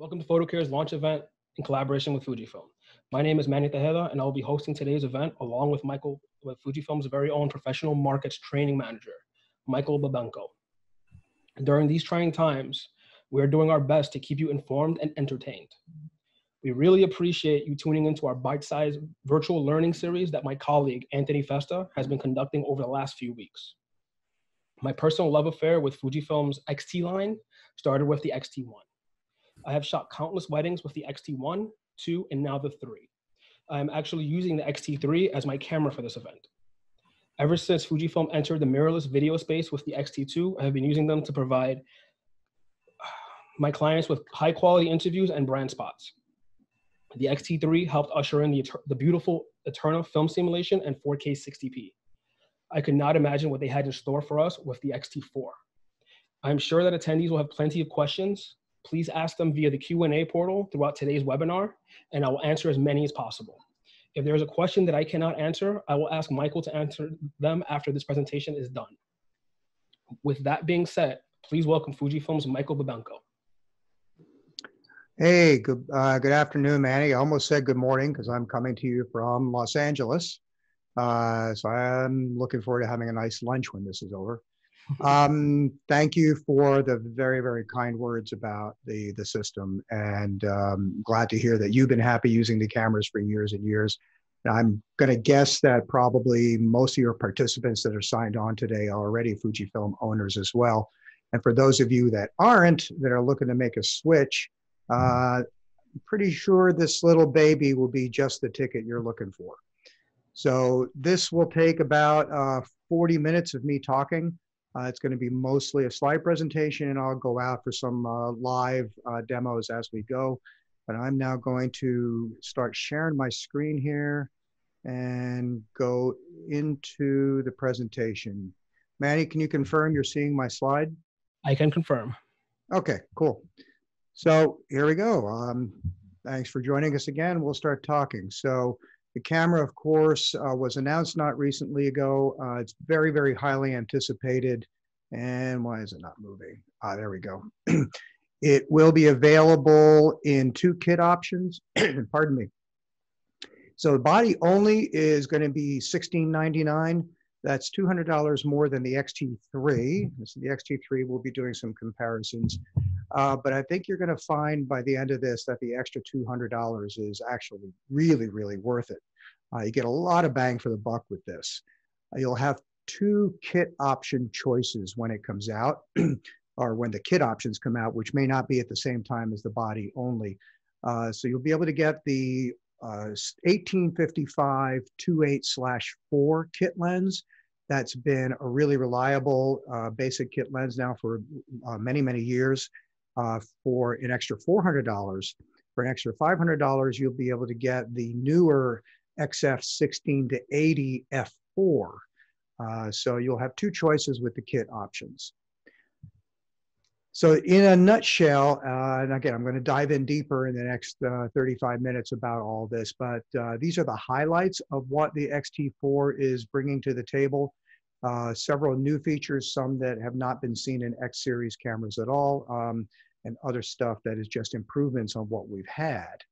Welcome to Foto Care's launch event in collaboration with Fujifilm. My name is Manny Tejeda, and I will be hosting today's event along with Michael, with Fujifilm's very own professional markets training manager, Michael Bulbenko. During these trying times, we are doing our best to keep you informed and entertained. We really appreciate you tuning into our bite-sized virtual learning series that my colleague, Anthony Festa, has been conducting over the last few weeks. My personal love affair with Fujifilm's XT line started with the XT1. I have shot countless weddings with the XT1, 2, and now the 3. I'm actually using the XT3 as my camera for this event. Ever since Fujifilm entered the mirrorless video space with the XT2, I have been using them to provide uh, my clients with high quality interviews and brand spots. The XT3 helped usher in the, the beautiful Eterna film simulation and 4K 60p. I could not imagine what they had in store for us with the XT4. I'm sure that attendees will have plenty of questions, please ask them via the Q&A portal throughout today's webinar, and I will answer as many as possible. If there is a question that I cannot answer, I will ask Michael to answer them after this presentation is done. With that being said, please welcome Fujifilm's Michael Bulbenko. Hey, good, uh, good afternoon, Manny. I almost said good morning because I'm coming to you from Los Angeles. Uh, so I'm looking forward to having a nice lunch when this is over um, thank you for the very, very kind words about the, the system. And um, glad to hear that you've been happy using the cameras for years and years. I'm going to guess that probably most of your participants that are signed on today are already Fujifilm owners as well. And for those of you that aren't, that are looking to make a switch, uh, I'm pretty sure this little baby will be just the ticket you're looking for. So this will take about uh, 40 minutes of me talking. Uh, it's going to be mostly a slide presentation and I'll go out for some uh, live uh, demos as we go. But I'm now going to start sharing my screen here and go into the presentation. Manny, can you confirm you're seeing my slide? I can confirm. Okay, cool. So here we go. Um, thanks for joining us again. We'll start talking. So the camera, of course, uh, was announced not recently ago. Uh, it's very, very highly anticipated. And why is it not moving? Ah, there we go. it will be available in two kit options. Pardon me. So the body only is going to be $16.99. That's $200 more than the XT3. So the XT3 will be doing some comparisons. Uh, but I think you're going to find by the end of this that the extra $200 is actually really, really worth it. Uh, you get a lot of bang for the buck with this. Uh, you'll have two kit option choices when it comes out, or when the kit options come out, which may not be at the same time as the body only. Uh, so you'll be able to get the 1855 uh, 28 slash 4 kit lens that's been a really reliable uh, basic kit lens now for uh, many, many years uh, for an extra $400. For an extra $500, you'll be able to get the newer XF 16 to 80 F4. Uh, so you'll have two choices with the kit options. So in a nutshell, uh, and again, I'm going to dive in deeper in the next uh, 35 minutes about all this, but uh, these are the highlights of what the XT4 is bringing to the table. Uh, several new features, some that have not been seen in X series cameras at all, um, and other stuff that is just improvements on what we've had.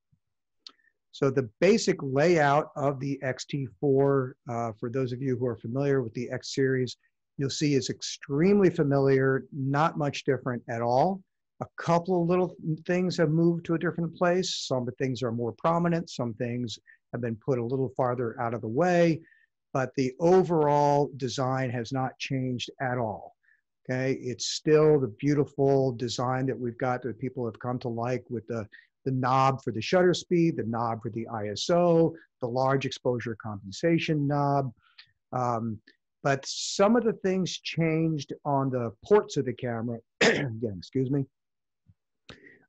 So the basic layout of the XT4, uh, for those of you who are familiar with the X series, you'll see is extremely familiar, not much different at all. A couple of little things have moved to a different place. Some things are more prominent. Some things have been put a little farther out of the way but the overall design has not changed at all. Okay, it's still the beautiful design that we've got that people have come to like with the, the knob for the shutter speed, the knob for the ISO, the large exposure compensation knob. Um, but some of the things changed on the ports of the camera. Again, excuse me.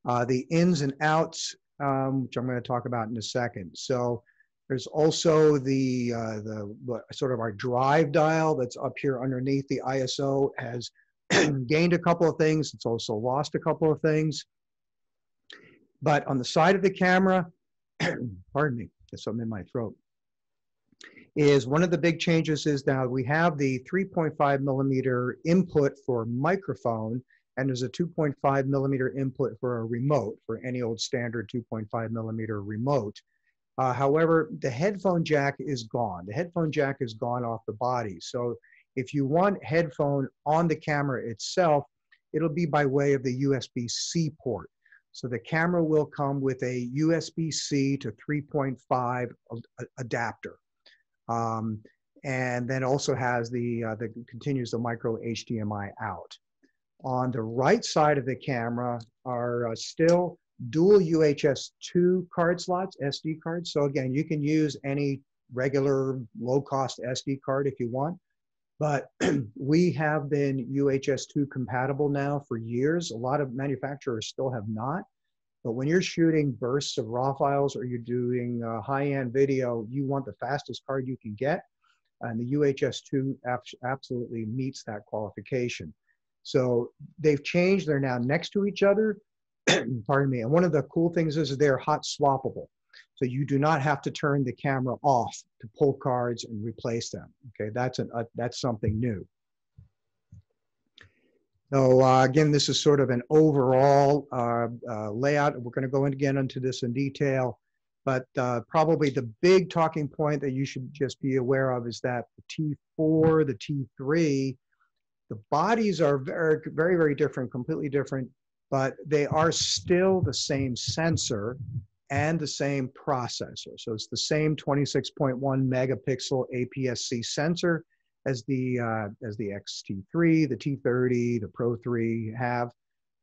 Uh, the ins and outs, um, which I'm going to talk about in a second. So there's also the, uh, the sort of our drive dial that's up here underneath the ISO has gained a couple of things. It's also lost a couple of things. But on the side of the camera, pardon me, there's something in my throat, is one of the big changes is now we have the 3.5 millimeter input for microphone and there's a 2.5 millimeter input for a remote for any old standard 2.5 millimeter remote. Uh, however, the headphone jack is gone. The headphone jack is gone off the body. So if you want headphone on the camera itself, it'll be by way of the USB-C port. So the camera will come with a USB-C to 3.5 adapter. Um, and then also has the, uh, the continues the micro HDMI out. On the right side of the camera are uh, still dual UHS 2 card slots, SD cards. So again, you can use any regular low cost SD card if you want. But we have been UHS2 compatible now for years. A lot of manufacturers still have not. But when you're shooting bursts of RAW files or you're doing uh, high-end video, you want the fastest card you can get. And the UHS2 absolutely meets that qualification. So they've changed. They're now next to each other. Pardon me. And one of the cool things is they're hot swappable. So you do not have to turn the camera off to pull cards and replace them. Okay, that's, an, uh, that's something new. So uh, again, this is sort of an overall uh, uh, layout. We're going to go in again into this in detail, but uh, probably the big talking point that you should just be aware of is that the T4, the T3, the bodies are very, very, very different, completely different, but they are still the same sensor and the same processor. So it's the same 26.1 megapixel APS-C sensor as the uh, as the XT3, the T30, the Pro 3 have,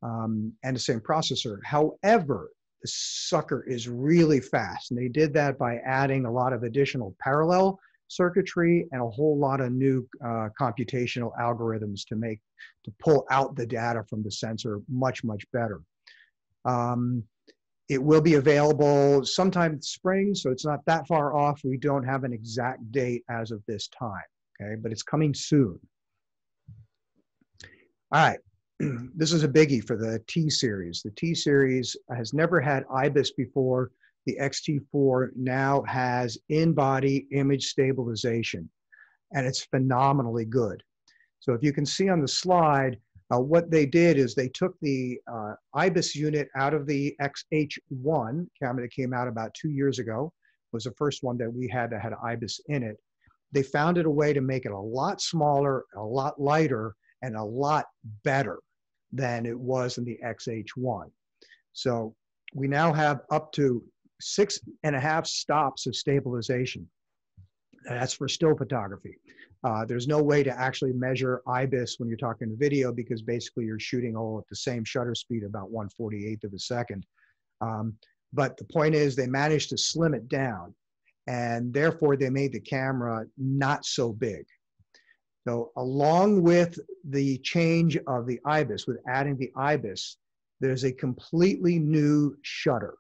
um, and the same processor. However, the sucker is really fast, and they did that by adding a lot of additional parallel circuitry and a whole lot of new uh, computational algorithms to make to pull out the data from the sensor much much better. Um, it will be available sometime spring, so it's not that far off. We don't have an exact date as of this time, okay, but it's coming soon. All right, this is a biggie for the T series. The T series has never had IBIS before. The XT4 now has in-body image stabilization, and it's phenomenally good. So if you can see on the slide, uh, what they did is they took the uh, IBIS unit out of the XH1 camera that came out about two years ago. was the first one that we had that had IBIS in it. They found it a way to make it a lot smaller, a lot lighter, and a lot better than it was in the XH1. So we now have up to six and a half stops of stabilization. That's for still photography. Uh, there's no way to actually measure IBIS when you're talking video because basically you're shooting all at the same shutter speed, about 148th of a second. Um, but the point is they managed to slim it down and therefore they made the camera not so big. So along with the change of the IBIS, with adding the IBIS, there's a completely new shutter.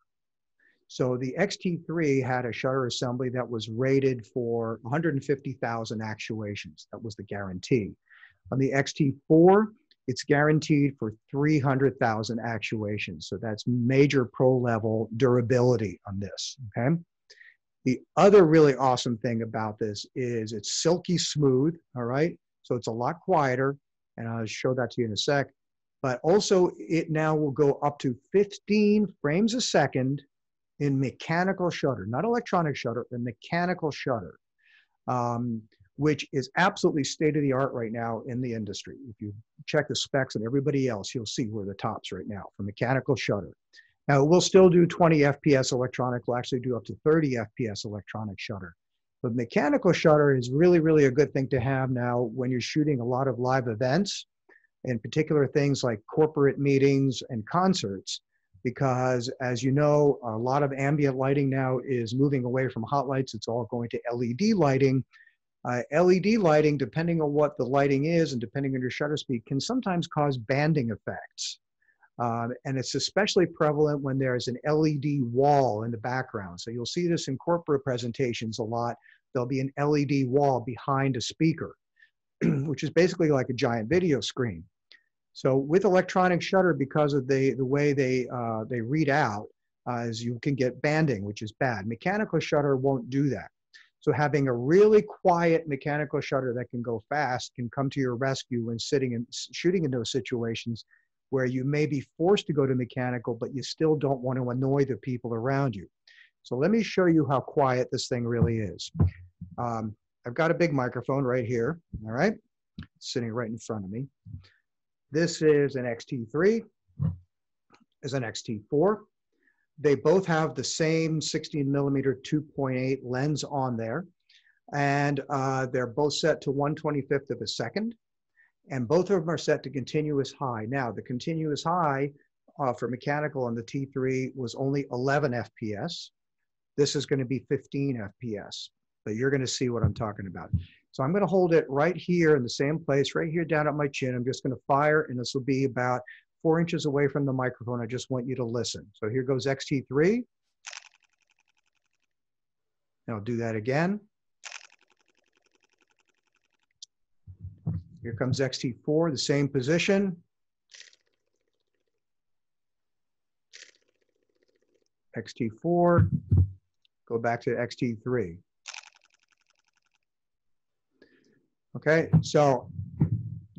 So the XT3 had a shutter assembly that was rated for 150,000 actuations. That was the guarantee. On the XT4, it's guaranteed for 300,000 actuations. So that's major pro level durability on this, okay? The other really awesome thing about this is it's silky smooth, all right? So it's a lot quieter, and I'll show that to you in a sec. But also, it now will go up to 15 frames a second in mechanical shutter, not electronic shutter, a mechanical shutter, um, which is absolutely state of the art right now in the industry. If you check the specs and everybody else, you'll see we're the tops right now for mechanical shutter. Now, we'll still do 20 FPS electronic, we'll actually do up to 30 FPS electronic shutter. But mechanical shutter is really, really a good thing to have now when you're shooting a lot of live events, in particular things like corporate meetings and concerts because as you know, a lot of ambient lighting now is moving away from hot lights. It's all going to LED lighting. Uh, LED lighting, depending on what the lighting is and depending on your shutter speed, can sometimes cause banding effects. Um, and it's especially prevalent when there's an LED wall in the background. So you'll see this in corporate presentations a lot. There'll be an LED wall behind a speaker, which is basically like a giant video screen. So with electronic shutter, because of the, the way they, uh, they read out, uh, is you can get banding, which is bad. Mechanical shutter won't do that. So having a really quiet mechanical shutter that can go fast can come to your rescue when sitting and shooting in those situations where you may be forced to go to mechanical, but you still don't want to annoy the people around you. So let me show you how quiet this thing really is. Um, I've got a big microphone right here, all right? Sitting right in front of me. This is an XT3, is an XT4. They both have the same 16 millimeter 2.8 lens on there. And uh, they're both set to 125th of a second. And both of them are set to continuous high. Now, the continuous high uh, for mechanical on the T3 was only 11 FPS. This is going to be 15 FPS, but you're going to see what I'm talking about. So I'm going to hold it right here in the same place, right here down at my chin. I'm just going to fire, and this will be about four inches away from the microphone. I just want you to listen. So here goes XT3. And I'll do that again. Here comes XT4, the same position. XT4, go back to XT3. Okay, so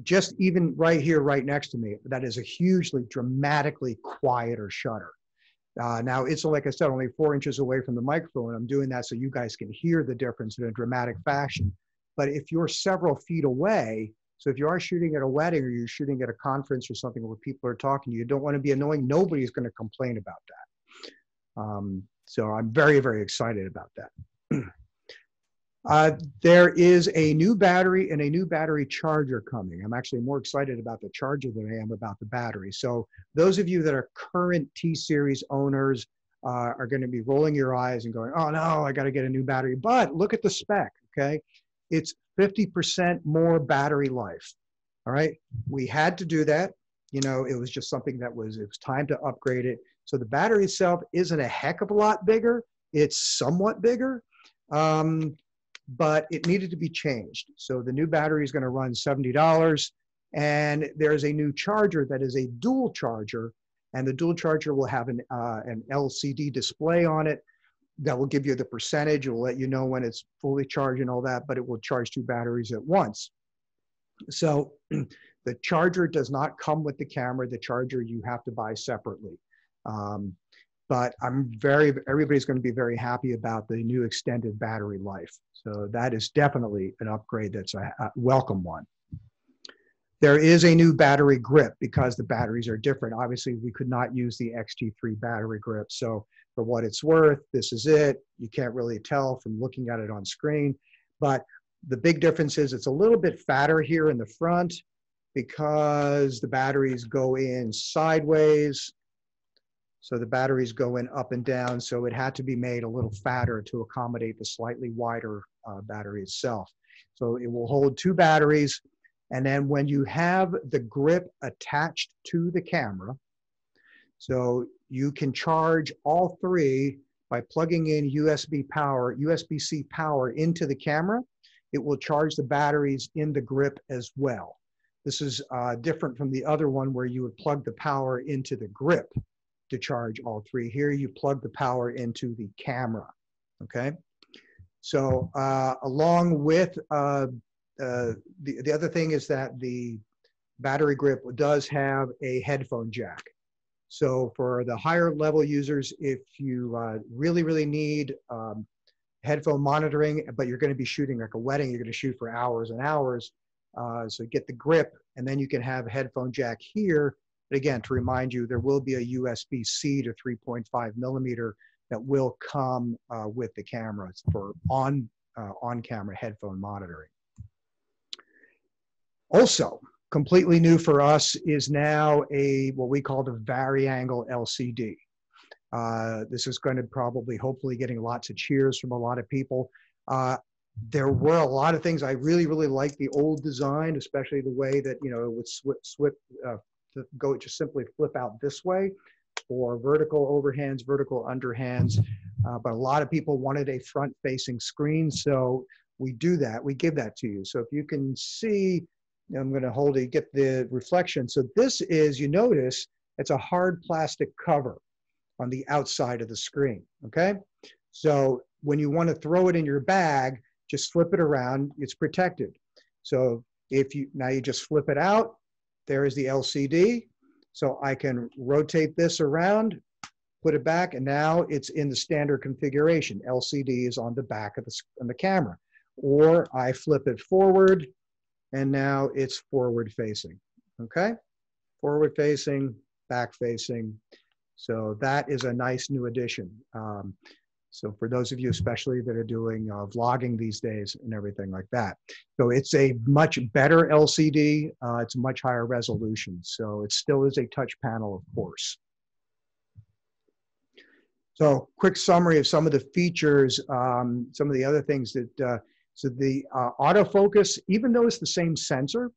just even right here, right next to me, that is a hugely dramatically quieter shutter. Uh, now it's like I said, only four inches away from the microphone. I'm doing that so you guys can hear the difference in a dramatic fashion. But if you're several feet away, so if you are shooting at a wedding or you're shooting at a conference or something where people are talking, you don't want to be annoying. Nobody's going to complain about that. Um, so I'm very, very excited about that. Uh, there is a new battery and a new battery charger coming. I'm actually more excited about the charger than I am about the battery. So those of you that are current T-Series owners uh, are going to be rolling your eyes and going, oh no, I got to get a new battery. But look at the spec, okay? It's 50% more battery life, all right? We had to do that. You know, it was just something that was, it was time to upgrade it. So the battery itself isn't a heck of a lot bigger. It's somewhat bigger. Um, but it needed to be changed. So the new battery is going to run $70 and there's a new charger that is a dual charger and the dual charger will have an, uh, an LCD display on it that will give you the percentage. It will let you know when it's fully charged and all that, but it will charge two batteries at once. So the charger does not come with the camera. The charger you have to buy separately. Um, but I'm very, everybody's going to be very happy about the new extended battery life. So that is definitely an upgrade that's a, a welcome one. There is a new battery grip because the batteries are different. Obviously, we could not use the XT3 battery grip. So for what it's worth, this is it. You can't really tell from looking at it on screen. But the big difference is it's a little bit fatter here in the front because the batteries go in sideways so the batteries go in up and down, so it had to be made a little fatter to accommodate the slightly wider uh, battery itself. So it will hold two batteries, and then when you have the grip attached to the camera, so you can charge all three by plugging in USB power, USB-C power into the camera. It will charge the batteries in the grip as well. This is uh, different from the other one where you would plug the power into the grip to charge all three. Here you plug the power into the camera, okay? So uh, along with, uh, uh, the, the other thing is that the battery grip does have a headphone jack. So for the higher level users, if you uh, really, really need um, headphone monitoring, but you're gonna be shooting like a wedding, you're gonna shoot for hours and hours, uh, so get the grip, and then you can have a headphone jack here but again, to remind you, there will be a USB-C to 3.5 millimeter that will come uh, with the camera for on, uh, on-camera headphone monitoring. Also, completely new for us is now a what we call the vari-angle LCD. Uh, this is going to probably, hopefully, getting lots of cheers from a lot of people. Uh, there were a lot of things I really, really liked the old design, especially the way that you know it would swip, swip uh, to go just simply flip out this way or vertical overhands, vertical underhands. Uh, but a lot of people wanted a front facing screen. So we do that, we give that to you. So if you can see, I'm gonna hold it, get the reflection. So this is, you notice, it's a hard plastic cover on the outside of the screen, okay? So when you wanna throw it in your bag, just flip it around, it's protected. So if you, now you just flip it out, there is the LCD. So I can rotate this around, put it back, and now it's in the standard configuration. LCD is on the back of the, of the camera. Or I flip it forward, and now it's forward facing, okay? Forward facing, back facing. So that is a nice new addition. Um, so for those of you especially that are doing uh, vlogging these days and everything like that. So it's a much better LCD. Uh, it's much higher resolution. So it still is a touch panel, of course. So quick summary of some of the features, um, some of the other things that, uh, so the uh, autofocus, even though it's the same sensor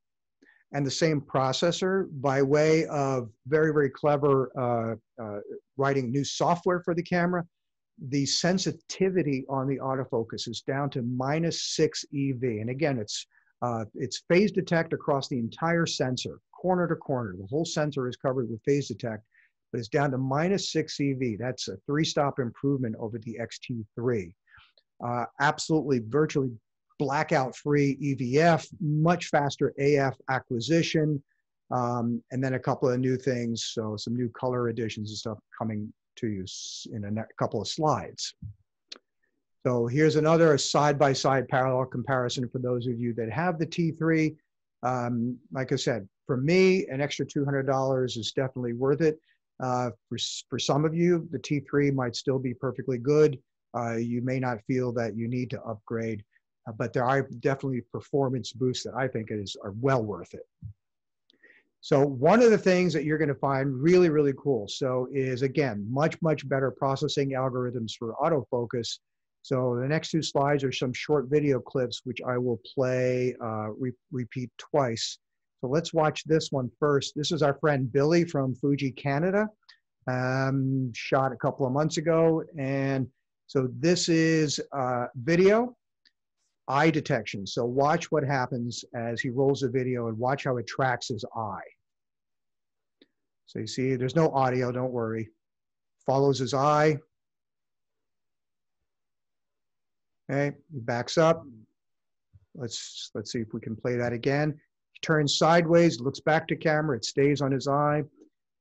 and the same processor, by way of very, very clever uh, uh, writing new software for the camera, the sensitivity on the autofocus is down to minus six EV. And again, it's, uh, it's phase detect across the entire sensor, corner to corner. The whole sensor is covered with phase detect, but it's down to minus six EV. That's a three stop improvement over the XT3. Uh, absolutely virtually blackout free EVF, much faster AF acquisition, um, and then a couple of new things. So some new color additions and stuff coming to you in a couple of slides. So here's another side-by-side parallel comparison for those of you that have the T3. Um, like I said, for me, an extra $200 is definitely worth it. Uh, for, for some of you, the T3 might still be perfectly good. Uh, you may not feel that you need to upgrade, but there are definitely performance boosts that I think is, are well worth it. So one of the things that you're going to find really, really cool. So is again, much, much better processing algorithms for autofocus. So the next two slides are some short video clips, which I will play, uh, re repeat twice. So let's watch this one first. This is our friend Billy from Fuji, Canada. Um, shot a couple of months ago. And so this is uh, video eye detection. So watch what happens as he rolls the video and watch how it tracks his eye. So you see, there's no audio, don't worry. Follows his eye. Okay, he backs up. Let's, let's see if we can play that again. He turns sideways, looks back to camera, it stays on his eye.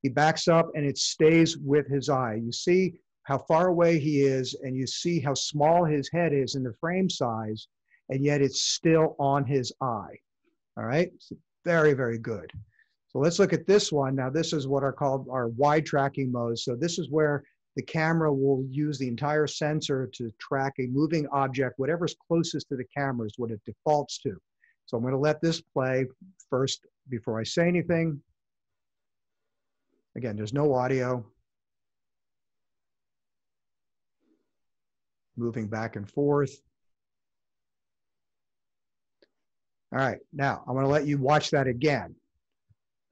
He backs up and it stays with his eye. You see how far away he is and you see how small his head is in the frame size and yet it's still on his eye. All right, so very, very good. So let's look at this one. Now this is what are called our wide tracking modes. So this is where the camera will use the entire sensor to track a moving object, whatever's closest to the camera is what it defaults to. So I'm gonna let this play first before I say anything. Again, there's no audio. Moving back and forth. All right, now I'm gonna let you watch that again.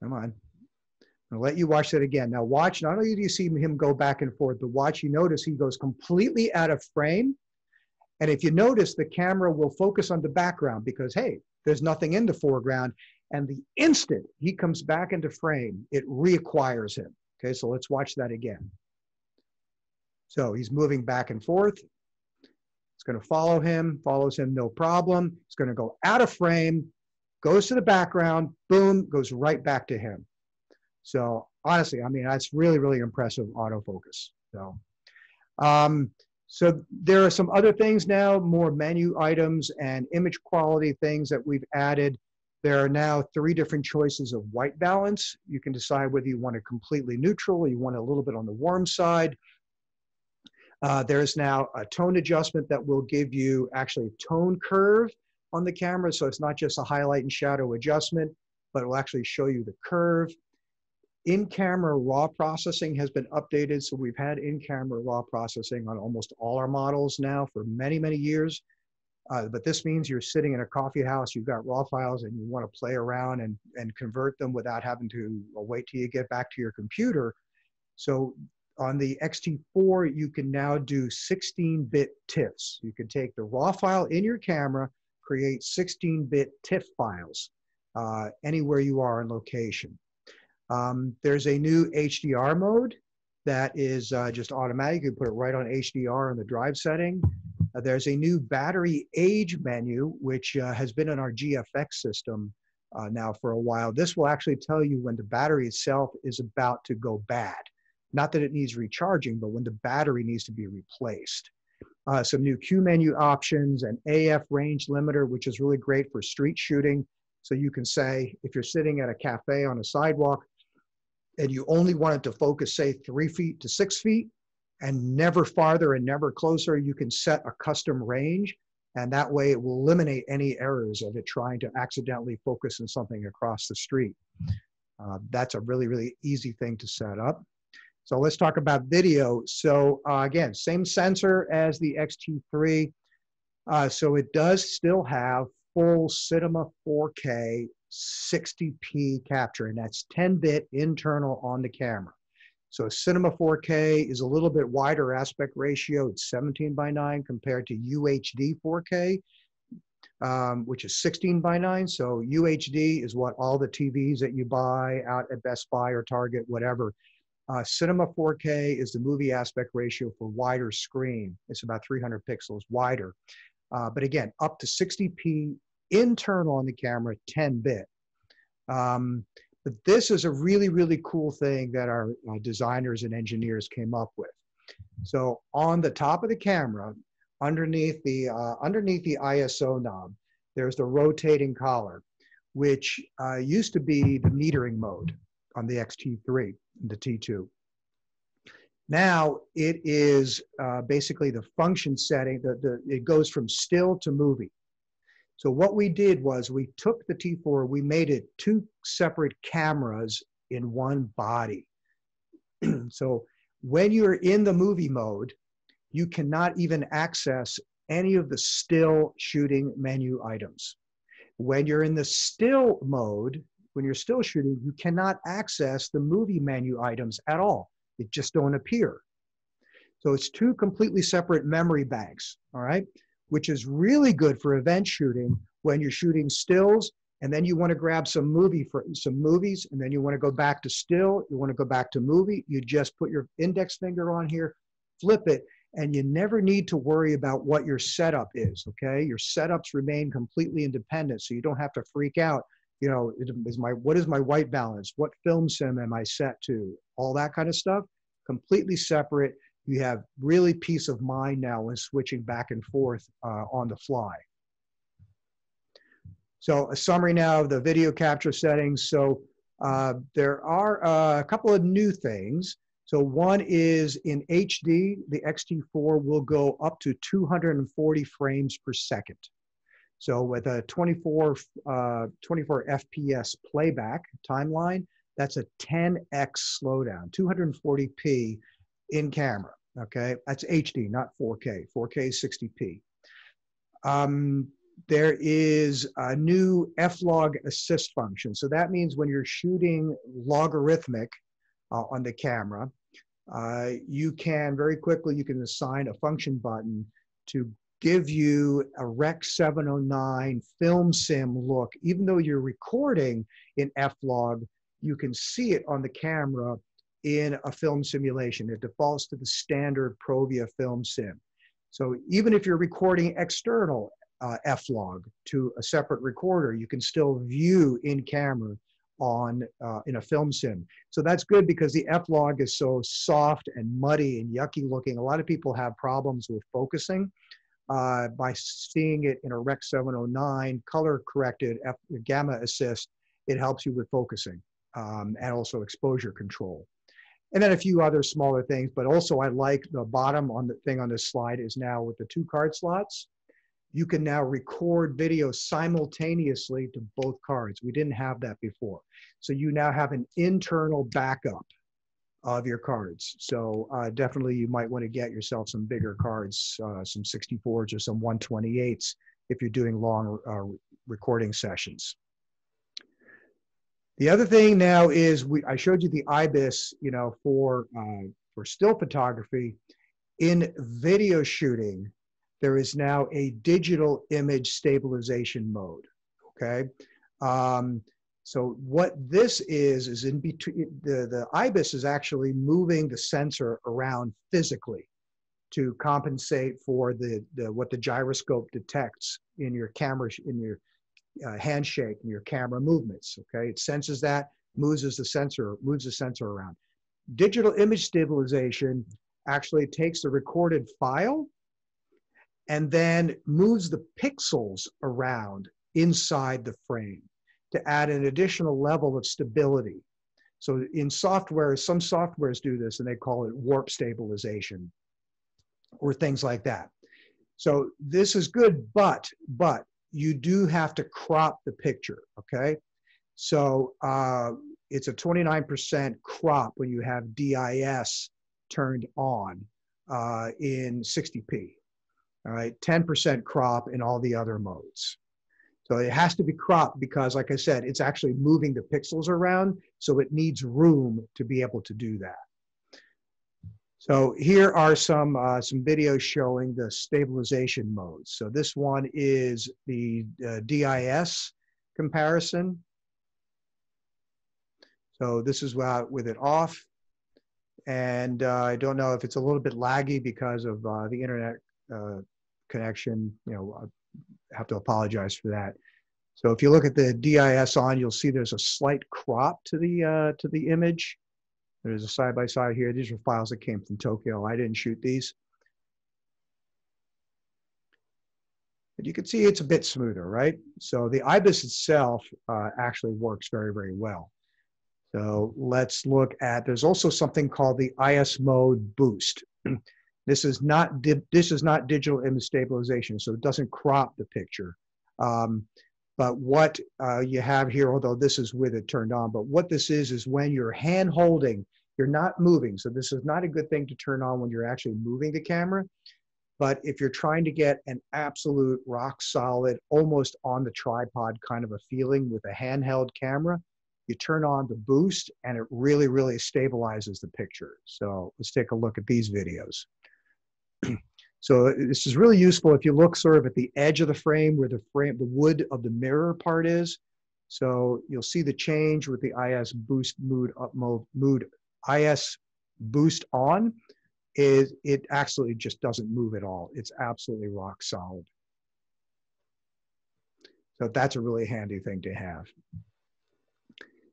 Come on. I'll let you watch that again. Now watch, not only do you see him go back and forth, but watch, you notice he goes completely out of frame. And if you notice, the camera will focus on the background because, hey, there's nothing in the foreground. And the instant he comes back into frame, it reacquires him. Okay, so let's watch that again. So he's moving back and forth. It's going to follow him, follows him, no problem. It's going to go out of frame, goes to the background, boom, goes right back to him. So honestly, I mean, that's really, really impressive autofocus. So, um, so there are some other things now, more menu items and image quality things that we've added. There are now three different choices of white balance. You can decide whether you want it completely neutral or you want it a little bit on the warm side. Uh, there's now a tone adjustment that will give you actually a tone curve on the camera. So it's not just a highlight and shadow adjustment, but it will actually show you the curve. In-camera raw processing has been updated. So we've had in-camera raw processing on almost all our models now for many, many years. Uh, but this means you're sitting in a coffee house, you've got raw files and you want to play around and, and convert them without having to wait till you get back to your computer. So on the XT4, you can now do 16-bit TIFFs. You can take the raw file in your camera, create 16-bit TIFF files uh, anywhere you are in location. Um, there's a new HDR mode that is uh, just automatic. You can put it right on HDR in the drive setting. Uh, there's a new battery age menu, which uh, has been in our GFX system uh, now for a while. This will actually tell you when the battery itself is about to go bad. Not that it needs recharging, but when the battery needs to be replaced. Uh, some new Q menu options, an AF range limiter, which is really great for street shooting. So you can say, if you're sitting at a cafe on a sidewalk and you only wanted to focus, say, three feet to six feet and never farther and never closer, you can set a custom range and that way it will eliminate any errors of it trying to accidentally focus on something across the street. Uh, that's a really, really easy thing to set up. So let's talk about video. So uh, again, same sensor as the X-T3. Uh, so it does still have full Cinema 4K 60p capture, and that's 10-bit internal on the camera. So Cinema 4K is a little bit wider aspect ratio. It's 17 by 9 compared to UHD 4K, um, which is 16 by 9. So UHD is what all the TVs that you buy out at Best Buy or Target, whatever. Uh, Cinema 4K is the movie aspect ratio for wider screen. It's about 300 pixels wider. Uh, but again, up to 60p internal on the camera, 10 bit. Um, but this is a really, really cool thing that our uh, designers and engineers came up with. So on the top of the camera, underneath the, uh, underneath the ISO knob, there's the rotating collar, which uh, used to be the metering mode on the XT3, the T2. Now it is uh, basically the function setting, the, the, it goes from still to movie. So what we did was we took the T4, we made it two separate cameras in one body. so when you're in the movie mode, you cannot even access any of the still shooting menu items. When you're in the still mode, when you're still shooting, you cannot access the movie menu items at all. They just don't appear. So it's two completely separate memory banks, all right? which is really good for event shooting when you're shooting stills and then you want to grab some movie for some movies and then you want to go back to still you want to go back to movie you just put your index finger on here flip it and you never need to worry about what your setup is okay your setups remain completely independent so you don't have to freak out you know is my what is my white balance what film sim am i set to all that kind of stuff completely separate you have really peace of mind now when switching back and forth uh, on the fly. So a summary now of the video capture settings. So uh, there are uh, a couple of new things. So one is in HD, the X-T4 will go up to 240 frames per second. So with a 24, uh, 24 FPS playback timeline, that's a 10x slowdown, 240p in camera. Okay, that's HD, not 4K. 4K is 60p. Um, there is a new F-log assist function. So that means when you're shooting logarithmic uh, on the camera, uh, you can very quickly, you can assign a function button to give you a Rec 709 film sim look. Even though you're recording in F-log, you can see it on the camera in a film simulation. It defaults to the standard Provia film sim. So even if you're recording external uh, F-log to a separate recorder, you can still view in camera on uh, in a film sim. So that's good because the F-log is so soft and muddy and yucky looking. A lot of people have problems with focusing. Uh, by seeing it in a Rec 709 color corrected F gamma assist, it helps you with focusing um, and also exposure control and then a few other smaller things. But also, I like the bottom on the thing on this slide is now with the two card slots. You can now record video simultaneously to both cards. We didn't have that before. So you now have an internal backup of your cards. So uh, definitely you might want to get yourself some bigger cards, uh, some 64s or some 128s if you're doing long uh, recording sessions. The other thing now is we I showed you the IBIS, you know, for uh, for still photography. In video shooting, there is now a digital image stabilization mode. Okay. Um, so what this is is in between the the IBIS is actually moving the sensor around physically to compensate for the, the what the gyroscope detects in your camera in your uh, handshake and your camera movements. Okay, it senses that, moves the sensor, moves the sensor around. Digital image stabilization actually takes the recorded file and then moves the pixels around inside the frame to add an additional level of stability. So in software, some softwares do this and they call it warp stabilization or things like that. So this is good, but, but you do have to crop the picture, okay? So uh, it's a 29% crop when you have DIS turned on uh, in 60p. All right, 10% crop in all the other modes. So it has to be cropped because, like I said, it's actually moving the pixels around, so it needs room to be able to do that. So here are some, uh, some videos showing the stabilization modes. So this one is the uh, DIS comparison. So this is with it off. And uh, I don't know if it's a little bit laggy because of uh, the internet uh, connection. You know, have to apologize for that. So if you look at the DIS on, you'll see there's a slight crop to the uh, to the image. There's a side by side here. These are files that came from Tokyo. I didn't shoot these. But you can see it's a bit smoother, right? So the IBIS itself uh, actually works very, very well. So let's look at, there's also something called the IS mode boost. this is not, this is not digital image stabilization, so it doesn't crop the picture. Um, but what uh, you have here, although this is with it turned on, but what this is, is when you're hand holding, you're not moving. So this is not a good thing to turn on when you're actually moving the camera. But if you're trying to get an absolute rock solid, almost on the tripod kind of a feeling with a handheld camera, you turn on the boost and it really, really stabilizes the picture. So let's take a look at these videos. so this is really useful if you look sort of at the edge of the frame where the frame, the wood of the mirror part is. So you'll see the change with the IS boost mood up mode, mood IS boost on is it actually just doesn't move at all. It's absolutely rock solid. So that's a really handy thing to have.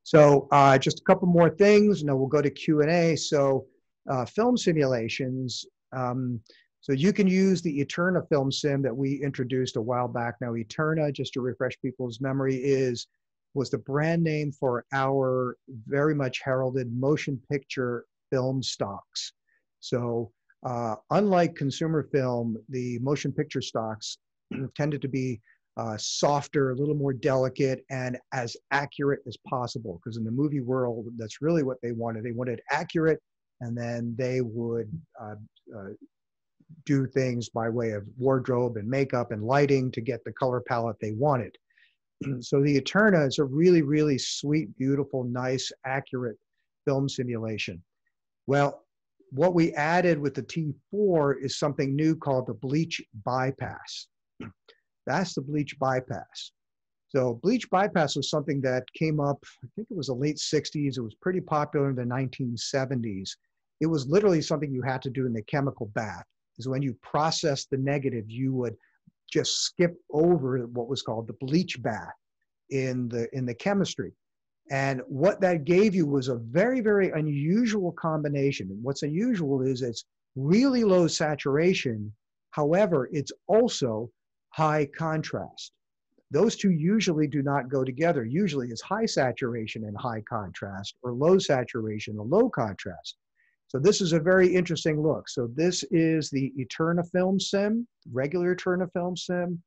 So uh, just a couple more things, and then we'll go to Q&A. So uh, film simulations. Um, so you can use the Eterna film sim that we introduced a while back. Now Eterna, just to refresh people's memory, is was the brand name for our very much heralded motion picture film stocks. So uh, unlike consumer film, the motion picture stocks tended to be uh, softer, a little more delicate, and as accurate as possible. Because in the movie world, that's really what they wanted. They wanted accurate, and then they would uh, uh, do things by way of wardrobe and makeup and lighting to get the color palette they wanted. so the Eterna is a really, really sweet, beautiful, nice, accurate film simulation. Well, what we added with the T4 is something new called the bleach bypass. That's the bleach bypass. So bleach bypass was something that came up, I think it was the late 60s. It was pretty popular in the 1970s. It was literally something you had to do in the chemical bath. Is when you process the negative, you would just skip over what was called the bleach bath in the in the chemistry. And what that gave you was a very, very unusual combination. And what's unusual is it's really low saturation. However, it's also high contrast. Those two usually do not go together. Usually it's high saturation and high contrast or low saturation and low contrast. So this is a very interesting look. So this is the Eterna film sim, regular Eterna film sim,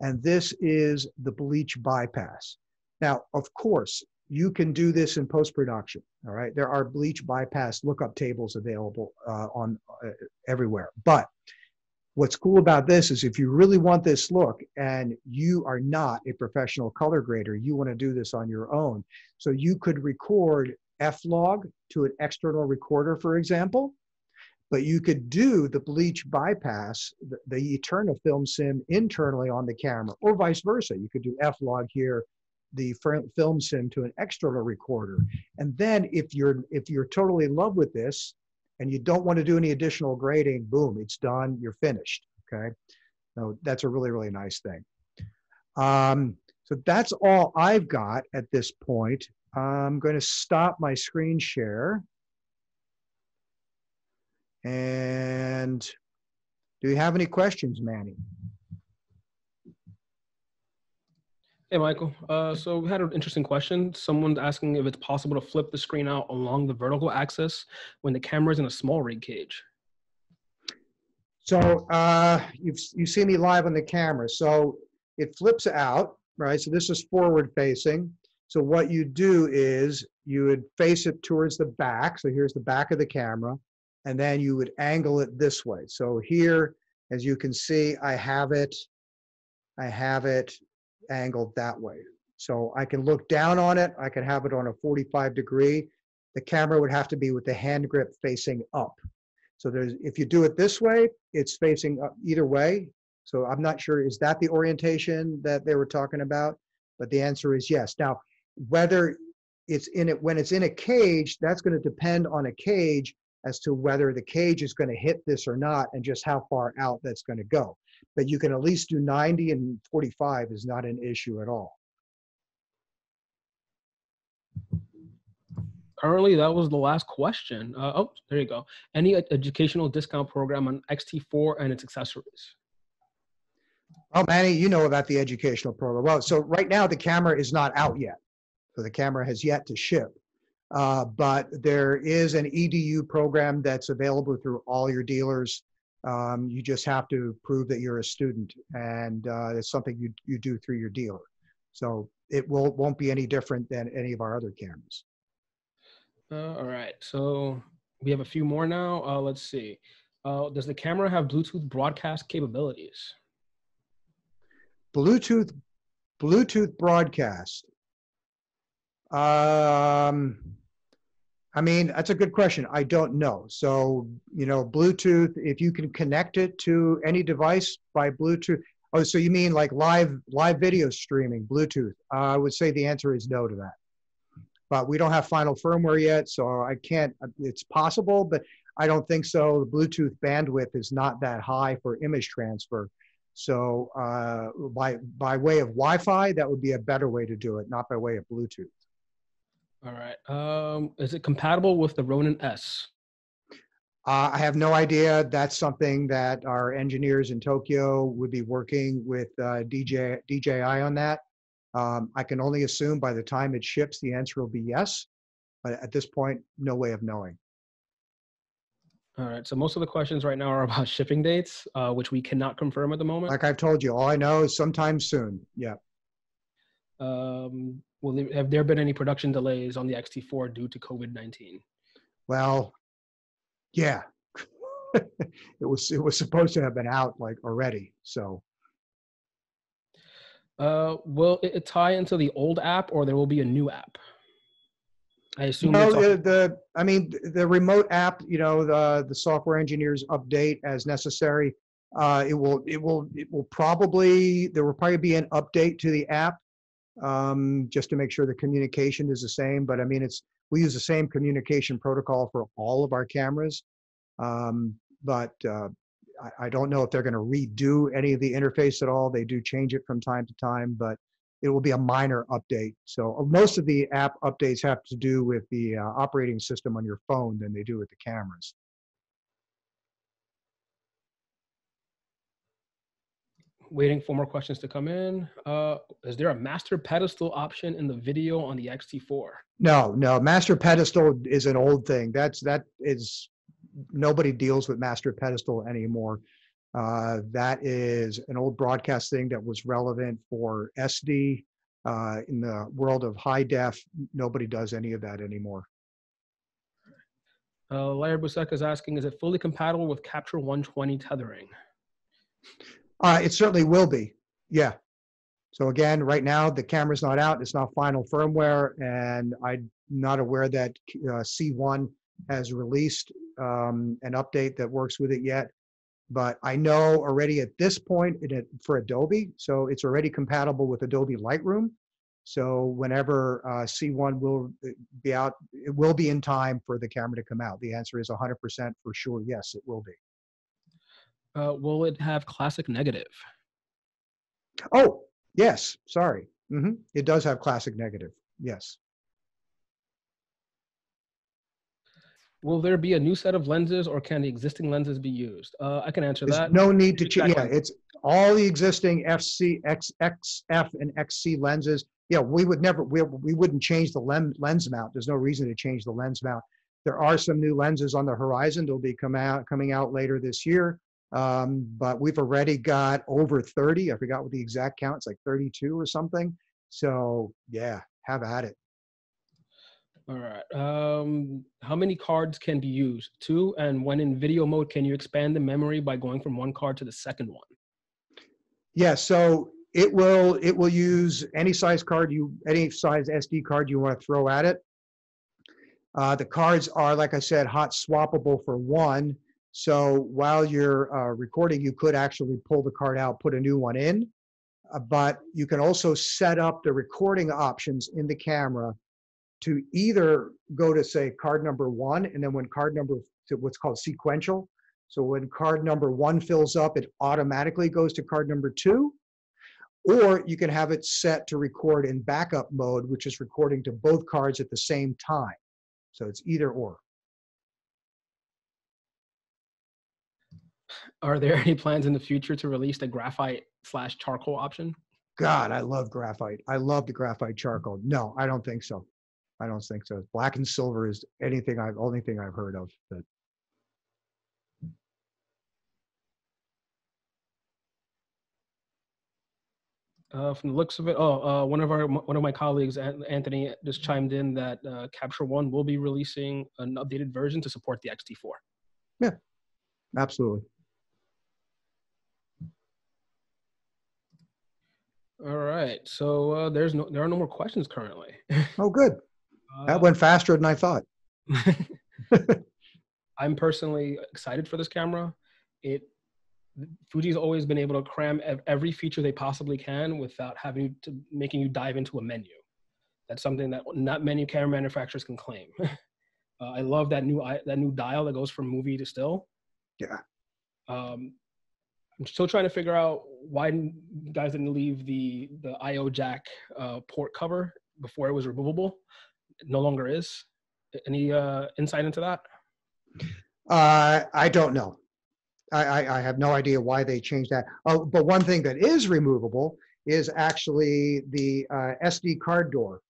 and this is the bleach bypass. Now, of course, you can do this in post-production, all right? There are bleach bypass lookup tables available uh, on uh, everywhere. But what's cool about this is if you really want this look and you are not a professional color grader, you want to do this on your own. So you could record F-log to an external recorder, for example, but you could do the bleach bypass, the, the Eterna film sim internally on the camera, or vice versa. You could do F-log here, the film sim to an external recorder. And then if you're if you're totally in love with this, and you don't want to do any additional grading, boom, it's done, you're finished, okay? So that's a really, really nice thing. Um, So that's all I've got at this point. I'm going to stop my screen share. And do you have any questions, Manny? Hey, Michael. Uh, so we had an interesting question. Someone's asking if it's possible to flip the screen out along the vertical axis when the camera is in a small rig cage. So uh, you've you see me live on the camera. So it flips out, right? So this is forward facing. So what you do is you would face it towards the back. So here's the back of the camera, and then you would angle it this way. So here, as you can see, I have it. I have it angled that way. So I can look down on it. I can have it on a 45 degree. The camera would have to be with the hand grip facing up. So there's, if you do it this way, it's facing up either way. So I'm not sure, is that the orientation that they were talking about? But the answer is yes. Now, whether it's in it, when it's in a cage, that's going to depend on a cage as to whether the cage is going to hit this or not and just how far out that's going to go. But you can at least do 90 and 45 is not an issue at all. Currently, that was the last question. Uh, oh, there you go. Any educational discount program on XT4 and its accessories? Oh, Manny, you know about the educational program. Well, so right now the camera is not out yet. So the camera has yet to ship. Uh, but there is an EDU program that's available through all your dealers. Um, you just have to prove that you're a student, and uh, it's something you you do through your dealer. So it will won't be any different than any of our other cameras. Uh, all right, so we have a few more now. Uh, let's see. Uh, does the camera have Bluetooth broadcast capabilities? Bluetooth, Bluetooth broadcast. Um, I mean, that's a good question. I don't know. So, you know, Bluetooth, if you can connect it to any device by Bluetooth. Oh, so you mean like live live video streaming, Bluetooth? Uh, I would say the answer is no to that but we don't have final firmware yet, so I can't. It's possible, but I don't think so. The Bluetooth bandwidth is not that high for image transfer. So uh, by by way of Wi-Fi, that would be a better way to do it, not by way of Bluetooth. All right. Um, is it compatible with the Ronin S? Uh, I have no idea. That's something that our engineers in Tokyo would be working with uh, DJ, DJI on that. Um, I can only assume by the time it ships, the answer will be yes. But at this point, no way of knowing. All right. So most of the questions right now are about shipping dates, uh, which we cannot confirm at the moment. Like I've told you, all I know is sometime soon. Yeah. Um, will there, have there been any production delays on the XT4 due to COVID nineteen? Well, yeah. it was it was supposed to have been out like already. So uh, will it tie into the old app or there will be a new app? I assume. No, the, the, I mean the remote app. You know the the software engineers update as necessary. Uh, it will it will it will probably there will probably be an update to the app um, just to make sure the communication is the same. But I mean it's we use the same communication protocol for all of our cameras. Um, but uh, I, I don't know if they're going to redo any of the interface at all. They do change it from time to time, but it will be a minor update. So uh, most of the app updates have to do with the uh, operating system on your phone than they do with the cameras. Waiting for more questions to come in. Uh, is there a master pedestal option in the video on the XT4? No, no. Master pedestal is an old thing. That's that is nobody deals with master pedestal anymore. Uh, that is an old broadcast thing that was relevant for SD. Uh, in the world of high def, nobody does any of that anymore. Uh, Larry Busek is asking, is it fully compatible with Capture One 20 tethering? Uh, it certainly will be, yeah. So again, right now the camera's not out, it's not final firmware, and I'm not aware that uh, C1 has released um, an update that works with it yet. But I know already at this point it, for Adobe, so it's already compatible with Adobe Lightroom. So whenever uh, C1 will uh, be out, it will be in time for the camera to come out. The answer is 100% for sure. Yes, it will be. Uh, will it have classic negative? Oh, yes. Sorry. hmm It does have classic negative. Yes. Will there be a new set of lenses or can the existing lenses be used? Uh, I can answer There's that. no need to change. Yeah, it's all the existing FC, X, XF, and XC lenses. Yeah, we would never, we, we wouldn't change the lens, lens mount. There's no reason to change the lens mount. There are some new lenses on the horizon. They'll be come out, coming out later this year. Um, but we've already got over 30. I forgot what the exact count. It's like 32 or something. So yeah, have at it. All right. Um, how many cards can be used? Two. And when in video mode, can you expand the memory by going from one card to the second one? Yeah, so it will it will use any size card you any size SD card you want to throw at it. Uh, the cards are, like I said, hot swappable for one. So while you're uh, recording, you could actually pull the card out, put a new one in. Uh, but you can also set up the recording options in the camera to either go to say card number one, and then when card number to what's called sequential. So when card number one fills up, it automatically goes to card number two. Or you can have it set to record in backup mode, which is recording to both cards at the same time. So it's either or. Are there any plans in the future to release the graphite slash charcoal option? God, I love graphite. I love the graphite charcoal. No, I don't think so. I don't think so. Black and silver is anything I've only thing I've heard of. But Uh, from the looks of it, oh, uh, one of our one of my colleagues, Anthony, just chimed in that uh, Capture One will be releasing an updated version to support the XT4. Yeah, absolutely. All right, so uh, there's no there are no more questions currently. Oh, good. Uh, That went faster than I thought. I'm personally excited for this camera. It Fuji's always been able to cram ev- every feature they possibly can without having to making you dive into a menu. That's something that not many camera manufacturers can claim. uh, I love that new i- that new dial that goes from movie to still. Yeah. Um, I'm still trying to figure out why guys didn't leave the the IO jack uh, port cover before it was removable. It no longer is. Any uh, insight into that? Uh, I don't know. I, I, I have no idea why they changed that. Oh, but one thing that is removable is actually the uh, SD card door.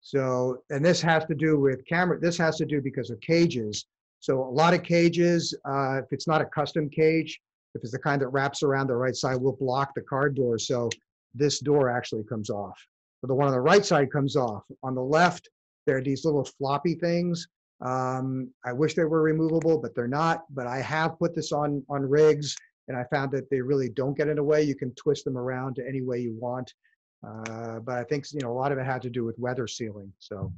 So, and this has to do with camera. This has to do because of cages. So a lot of cages, uh, if it's not a custom cage, if it's the kind that wraps around the right side, will block the card door. So this door actually comes off. But the one on the right side comes off. On the left, there are these little floppy things. Um, I wish they were removable, but they're not. But I have put this on on rigs, and I found that they really don't get in the way. You can twist them around any way you want. Uh, but I think you know a lot of it had to do with weather sealing. So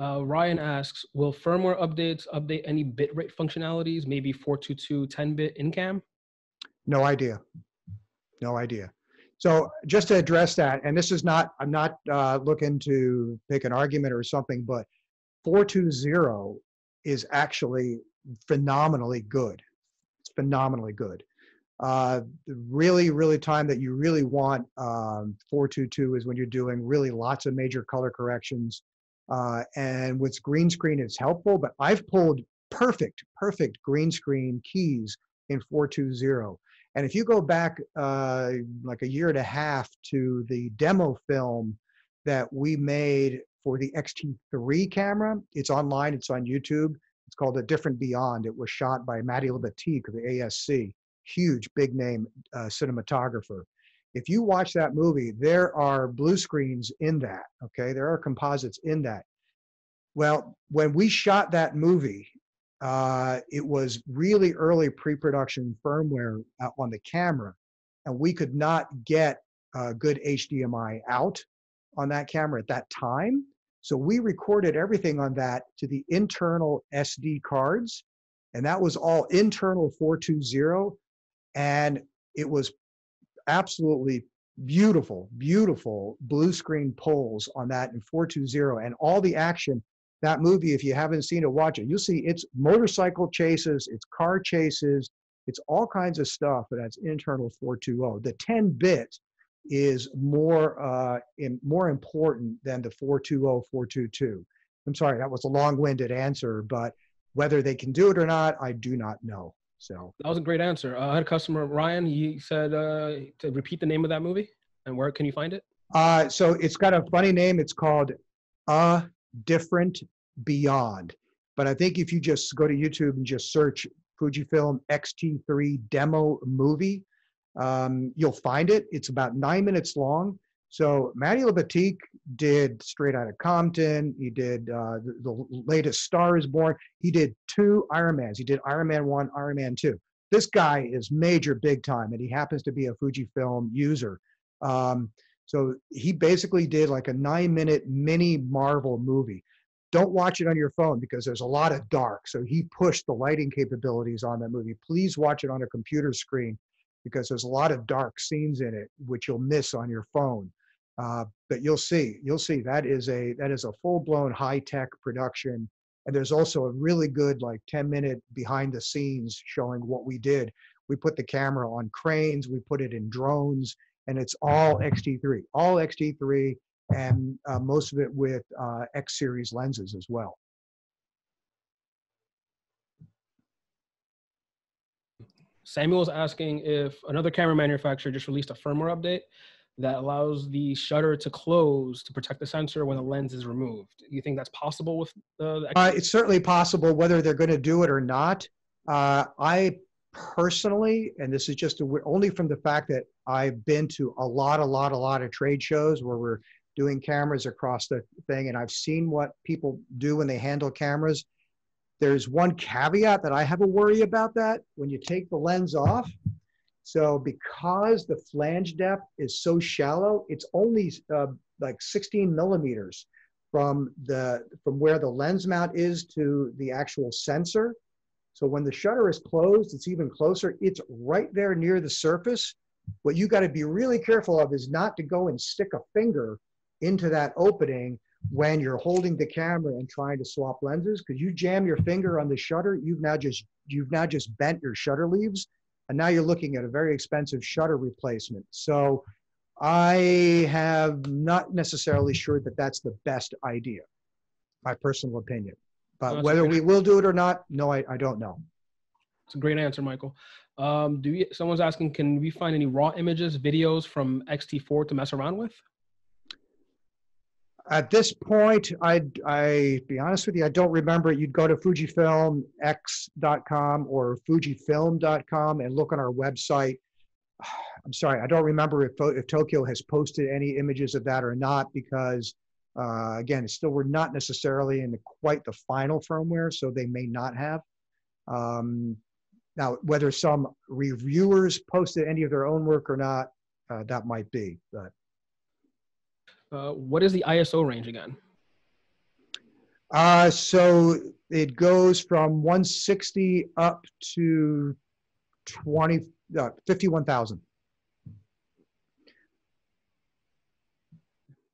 Uh, Ryan asks, will firmware updates update any bitrate functionalities, maybe 422 10-bit in-cam? no idea, no idea. So just to address that, and this is not I'm not uh, looking to pick an argument or something, but 420 is actually phenomenally good. It's phenomenally good. Uh, really, really time that you really want um, 422 is when you're doing really lots of major color corrections. Uh, and with green screen, it's helpful, but I've pulled perfect, perfect green screen keys in 420. And if you go back uh, like a year and a half to the demo film that we made for the XT3 camera, it's online, it's on YouTube. It's called A Different Beyond. It was shot by Matty Libatique of the ASC, huge, big name uh, cinematographer. If you watch that movie, there are blue screens in that, okay? There are composites in that. Well, when we shot that movie, uh, it was really early pre-production firmware uh, on the camera, and we could not get uh, good HDMI out on that camera at that time. So we recorded everything on that to the internal SD cards, and that was all internal 420, and it was absolutely beautiful, beautiful blue screen pulls on that in 420, and all the action that movie, if you haven't seen it, watch it. You'll see it's motorcycle chases, it's car chases, it's all kinds of stuff, but that's internal 420. The 10 bit is more uh, in, more important than the 420 422. I'm sorry, that was a long-winded answer, but whether they can do it or not, I do not know. So that was a great answer. Uh, I had a customer, Ryan. He said uh, to repeat the name of that movie and where can you find it? Uh, so it's got a funny name. It's called A Different Beyond. But I think if you just go to YouTube and just search Fujifilm X-T3 demo movie, um, you'll find it. It's about nine minutes long. So Matty Libatique did Straight Outta Compton. He did uh, the, the, latest Star is Born. He did two Ironmans. He did Iron Man 1, Iron Man 2. This guy is major big time, and he happens to be a Fujifilm user. Um, so he basically did like a nine minute mini Marvel movie. Don't watch it on your phone because there's a lot of dark. So he pushed the lighting capabilities on that movie. Please watch it on a computer screen because there's a lot of dark scenes in it which you'll miss on your phone. Uh, but you'll see, you'll see that is a that is a full blown high tech production. And there's also a really good like 10 minute behind the scenes showing what we did. We put the camera on cranes, we put it in drones, and it's all X-T3, all X-T3, and uh, most of it with uh, X series lenses as well. Samuel is asking if another camera manufacturer just released a firmware update that allows the shutter to close to protect the sensor when the lens is removed. You think that's possible with the? uh, it's certainly possible. Whether they're going to do it or not, uh, I personally, and this is just a, only from the fact that I've been to a lot, a lot, a lot of trade shows where we're doing cameras across the thing, and I've seen what people do when they handle cameras. There's one caveat that I have a worry about that when you take the lens off. So because the flange depth is so shallow, it's only uh, like 16 millimeters from the from where the lens mount is to the actual sensor. So when the shutter is closed, it's even closer. It's right there near the surface. What you got to be really careful of is not to go and stick a finger into that opening when you're holding the camera and trying to swap lenses because you jam your finger on the shutter you've now just you've now just bent your shutter leaves and now you're looking at a very expensive shutter replacement so i have not necessarily sure that that's the best idea my personal opinion but whether we will do it or not, no, I, I don't know. It's a great answer, Michael. Um, do you, someone's asking, can we find any raw images, videos from XT4 to mess around with? At this point, I'd I be honest with you, I don't remember. You'd go to FujifilmX.com or Fujifilm.com and look on our website. I'm sorry, I don't remember if, if Tokyo has posted any images of that or not because uh, again, still we're not necessarily in the, quite the final firmware, so they may not have. Um, now, whether some reviewers posted any of their own work or not, uh, that might be. But uh, what is the ISO range again? Uh, so it goes from 160 up to 20, uh, 51,000.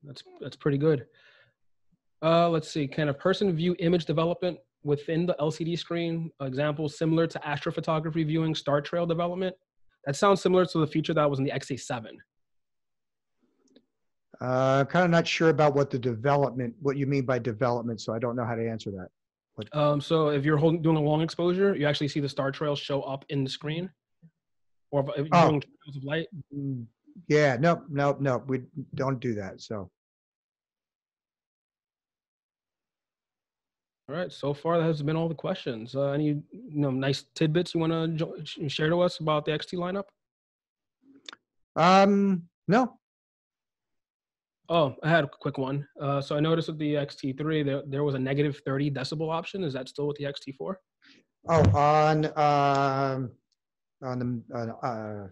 That's that's pretty good. Uh, let's see. Can a person view image development within the LCD screen? Examples similar to astrophotography viewing star trail development. That sounds similar to the feature that was in the XA7. Uh, kind of not sure about what the development, what you mean by development, so I don't know how to answer that. What? Um, so if you're holding, doing a long exposure, you actually see the star trails show up in the screen, or if you're oh. doing trails of light. Mm, yeah, no, no, no, we don't do that. So All right. So far, that has been all the questions. Uh, any you know nice tidbits you want to share to us about the XT lineup? Um, no. Oh, I had a quick one. Uh, so I noticed with the XT3, there, there was a negative 30 decibel option. Is that still with the XT4? Oh, on um, on the uh, uh,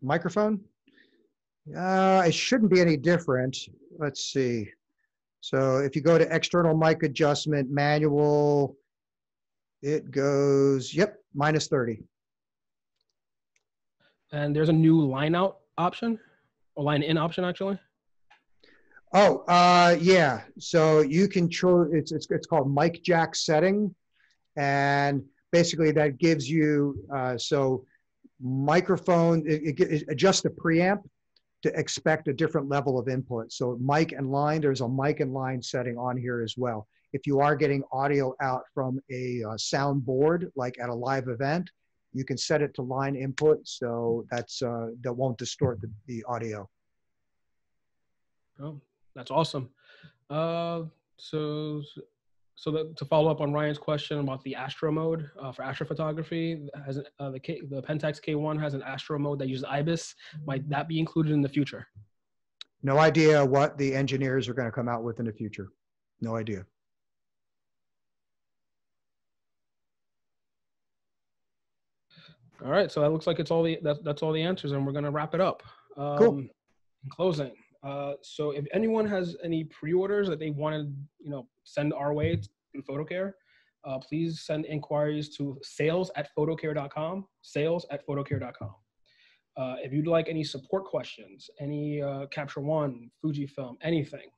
microphone. Uh, it shouldn't be any different. Let's see. So if you go to external mic adjustment manual, it goes, yep, minus 30. And there's a new line out option or line in option actually. Oh, uh, yeah. So you can choose, it's, it's, it's called mic jack setting. And basically that gives you, uh, so microphone, it, it, it the preamp to expect a different level of input. So mic and line, there's a mic and line setting on here as well. If you are getting audio out from a uh, sound board, like at a live event, you can set it to line input, so that's uh, that won't distort the, the audio. That's awesome. Uh, so, so that, to follow up on Ryan's question about the Astro mode uh, for astrophotography, has uh, the K, the Pentax K1 has an Astro mode that uses IBIS. Might that be included in the future? No idea what the engineers are going to come out with in the future. No idea. All right, so that looks like it's all the that, that's all the answers, and we're gonna wrap it up. Um, Cool. In closing, uh, so if anyone has any pre-orders that they want to, you know, send our way through Foto Care, uh, please send inquiries to sales at fotocare.com. Sales at fotocare.com. Uh, if you'd like any support questions, any uh, Capture One, Fujifilm, anything,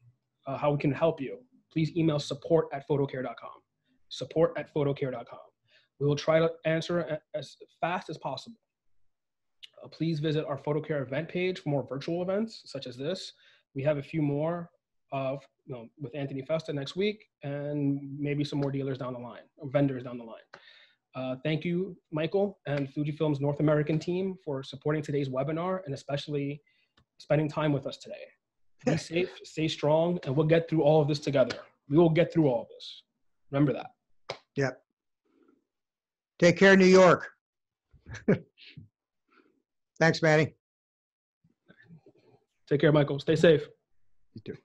uh, how we can help you, please email support at fotocare.com. Support at fotocare.com. We will try to answer as fast as possible. Please visit our Foto Care event page for more virtual events such as this. We have a few more of, you know, with Anthony Festa next week and maybe some more dealers down the line, or vendors down the line. Uh, thank you, Michael and Fujifilm's North American team for supporting today's webinar and especially spending time with us today. Be safe, stay strong, and we'll get through all of this together. We will get through all of this. Remember that. Yep. Take care, New York. Thanks, Manny. Take care, Michael. Stay safe. You too.